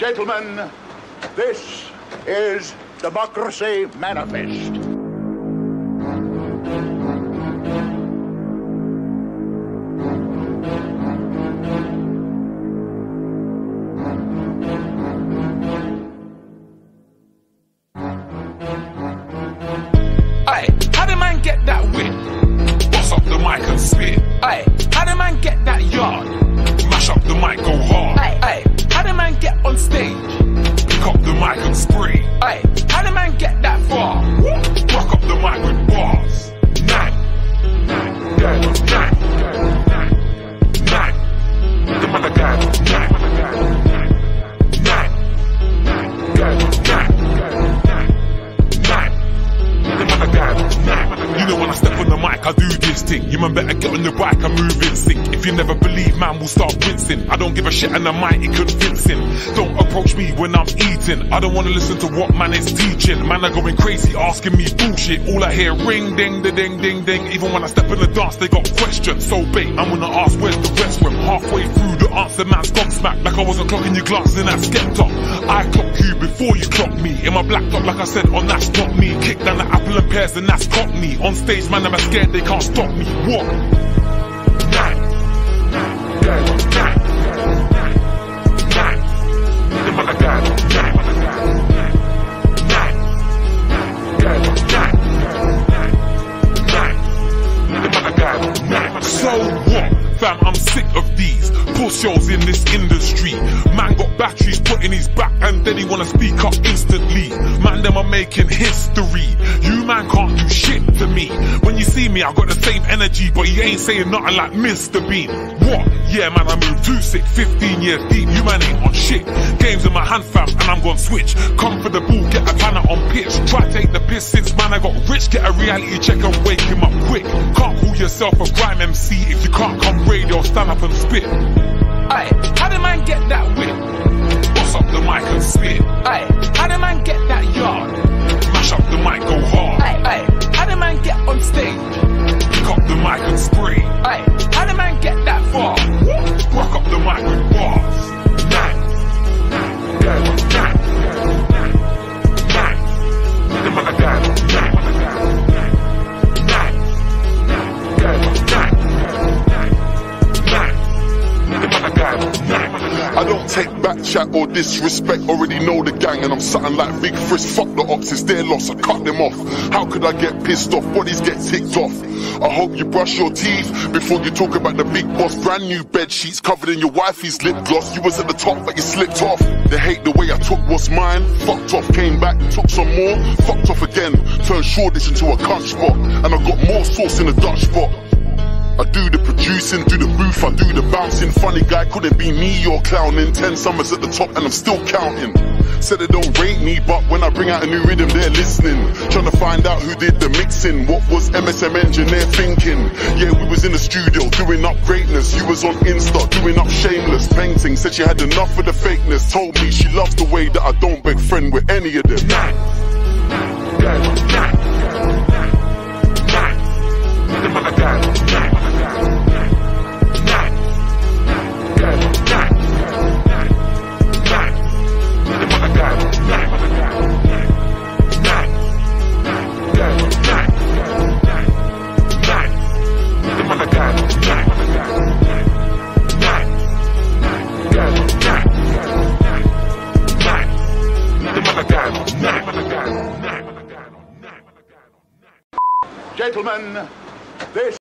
Gentlemen, this is Democracy Manifest. Pick up the man better get on your bike and move in sync. If you never believe, man we'll start wincing. I don't give a shit and the mic it convincing. Don't approach me when I'm eating. I don't wanna listen to what man is teaching. Man are going crazy asking me bullshit. All I hear ring ding da ding ding ding. Even when I step in the dance, they got questions. So bait, I'm gonna ask where's the restroom. Halfway through the answer, man's gobsmacked like I wasn't clocking you glances in that skeptic. I clock you before you clock me. In my black top, like I said, on that's not me. Kick down the apple and pears, and that's cockney. On stage, man, I'm scared they can't stop me. What? Fam, I'm sick of these shows in this industry. Man got batteries put in his back and then he wanna speak up instantly. Man, them are making history. You man can't do shit to me. When you see me, I got the same energy, but you ain't saying nothing like Mr. Bean. What? Yeah, man, I moved too sick, 15 years deep. You man ain't on shit. Games in my hand, fam, and I'm gonna switch. Come for the ball, get a planner on pitch. Try piss since man I got rich. Get a reality check and wake him up quick. Can't call yourself a grime MC if you can't come radio, stand up and spit. Aye, how the man get that whip? Boss up the mic and spit. I don't take back chat or disrespect, already know the gang and I'm something like Big Frisk. Fuck the ops, it's their loss, I cut them off. How could I get pissed off? Bodies get ticked off. I hope you brush your teeth before you talk about the big boss. Brand new bed sheets covered in your wifey's lip gloss. You was at the top, but you slipped off. They hate the way I took what's mine. Fucked off, came back, took some more. Fucked off again, turned Shoreditch into a cunt spot. And I got more sauce in the Dutch spot. I do the producing, do the booth, I do the bouncing. Funny guy couldn't be me or clowning. Ten summers at the top and I'm still counting. Said they don't rate me, but when I bring out a new rhythm, they're listening. Trying to find out who did the mixing. What was MSM engineer thinking? Yeah, we was in the studio doing up greatness. You was on Insta doing up shameless painting. Said she had enough of the fakeness. Told me she loves the way that I don't beg friend with any of them. Nine. Nine. Nine. Gentlemen, this